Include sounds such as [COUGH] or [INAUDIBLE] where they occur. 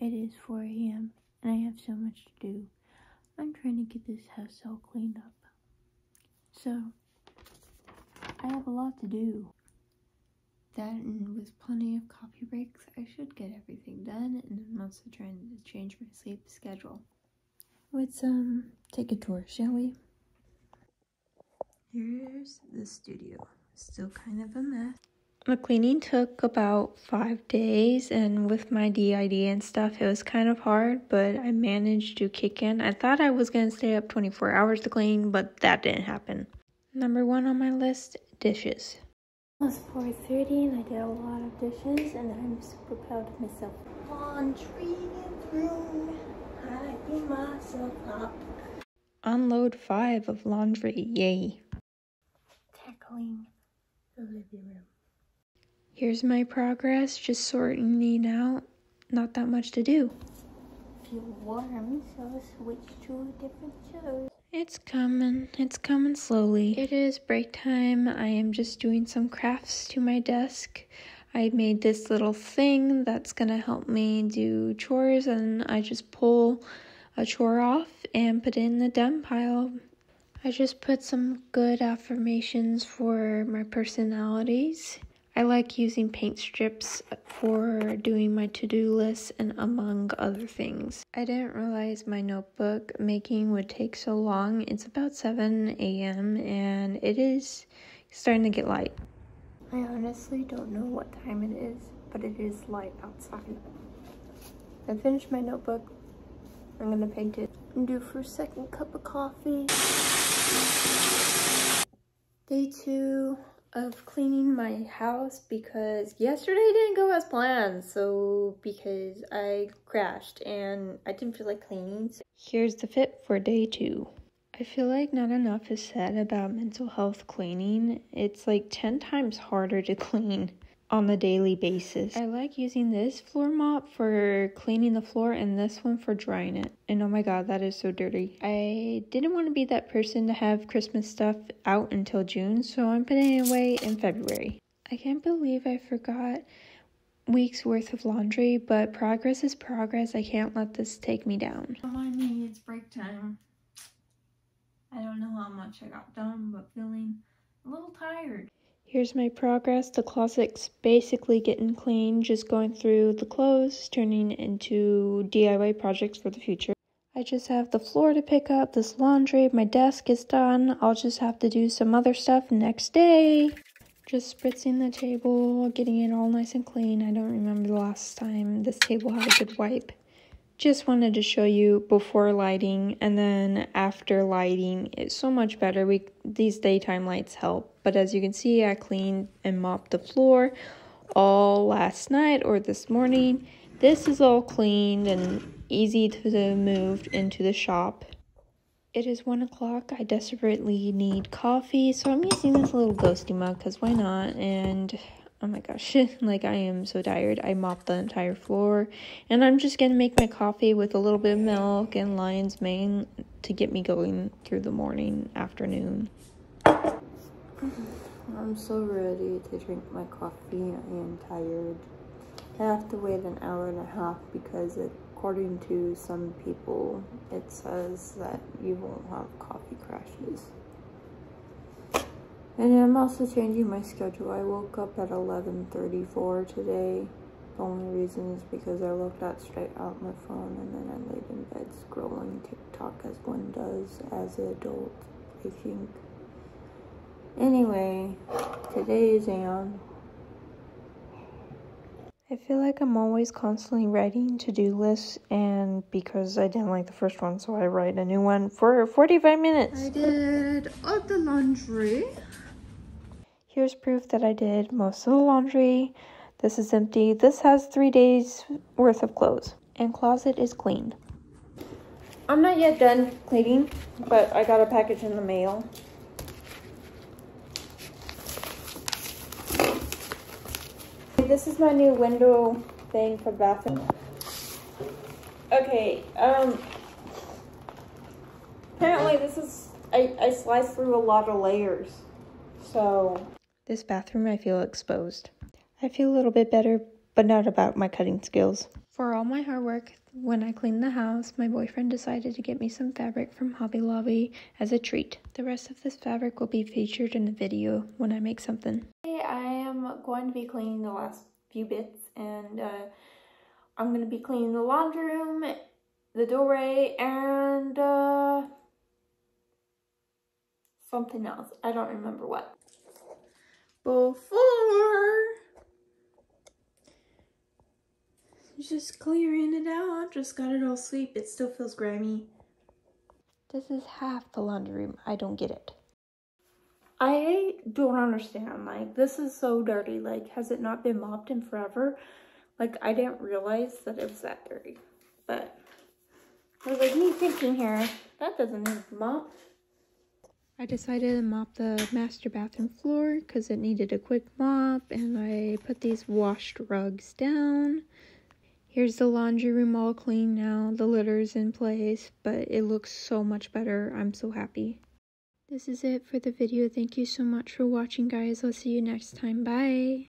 it is 4 a.m. and I have so much to do. I'm trying to get this house all cleaned up. So, I have a lot to do. That and with plenty of coffee breaks, I should get everything done and I'm also trying to change my sleep schedule. Let's um take a tour, shall we? Here's the studio. Still kind of a mess. The cleaning took about five days, and with my DID and stuff, it was kind of hard, but I managed to kick in. I thought I was going to stay up 24 hours to clean, but that didn't happen. Number one on my list dishes. It was 4.30 and I did a lot of dishes, and I'm super proud of myself. Laundry room. Hyping myself up. Unload five of laundry. Yay. Tackling the living room. Here's my progress, just sorting it out. Not that much to do. Feel warm, so switch to a different show. It's coming. It's coming slowly. It is break time. I am just doing some crafts to my desk. I made this little thing that's gonna help me do chores, and I just pull a chore off and put it in the done pile. I just put some good affirmations for my personalities. I like using paint strips for doing my to-do list and among other things. I didn't realize my notebook making would take so long. It's about 7 a.m. and it is starting to get light. I honestly don't know what time it is, but it is light outside. I finished my notebook. I'm gonna paint it and do for a second cup of coffee. Day two of cleaning my house because yesterday didn't go as planned. So because I crashed and I didn't feel like cleaning. So here's the fit for day two. I feel like not enough is said about mental health cleaning. It's like 10 times harder to [LAUGHS] clean on a daily basis. I like using this floor mop for cleaning the floor and this one for drying it. And oh my god, that is so dirty. I didn't want to be that person to have Christmas stuff out until June, so I'm putting it away in February. I can't believe I forgot weeks worth of laundry, but progress is progress. I can't let this take me down. Remind me, it's break time. I don't know how much I got done, but feeling a little tired. Here's my progress. The closet's basically getting clean, just going through the clothes, turning into DIY projects for the future. I just have the floor to pick up, this laundry, my desk is done. I'll just have to do some other stuff next day. Just spritzing the table, getting it all nice and clean. I don't remember the last time this table had a good wipe. Just wanted to show you before lighting and then after lighting. It's so much better. We These daytime lights help. But as you can see, I cleaned and mopped the floor all last night or this morning. This is all cleaned and easy to move into the shop. It is 1 o'clock. I desperately need coffee, so I'm using this little ghosty mug because why not? And oh my gosh, [LAUGHS] like I am so tired. I mopped the entire floor and I'm just gonna make my coffee with a little bit of milk and lion's mane to get me going through the morning, afternoon. Mm-hmm. I'm so ready to drink my coffee. I am tired. I have to wait an hour and a half because according to some people, it says that you won't have coffee crashes. And I'm also changing my schedule. I woke up at 11.34 today. The only reason is because I looked at straight out my phone and then I laid in bed scrolling TikTok as one does as an adult, I think. Anyway, today's Anne. I feel like I'm always constantly writing to-do lists and because I didn't like the first one so I write a new one for 45 minutes. I did all the laundry. Here's proof that I did most of the laundry. This is empty. This has three days worth of clothes. And closet is clean. I'm not yet done cleaning, but I got a package in the mail. This is my new window thing for bathroom. Okay, um, apparently this is, I, I sliced through a lot of layers, so this bathroom, I feel exposed. I feel a little bit better, but not about my cutting skills. For all my hard work, when I cleaned the house, my boyfriend decided to get me some fabric from Hobby Lobby as a treat. The rest of this fabric will be featured in the video when I make something. Today I am going to be cleaning the last few bits and uh, I'm going to be cleaning the laundry room, the doorway, and uh, something else. I don't remember what. Before just clearing it out. Just got it all sweep. It still feels grimy. This is half the laundry room. I don't get it. I don't understand. Like, this is so dirty. Like, has it not been mopped in forever? Like, I didn't realize that it was that dirty. But, was like me thinking here, that doesn't need mop. I decided to mop the master bathroom floor because it needed a quick mop. And I put these washed rugs down. Here's the laundry room all clean now. The litter's in place, but it looks so much better. I'm so happy. This is it for the video. Thank you so much for watching, guys. I'll see you next time. Bye.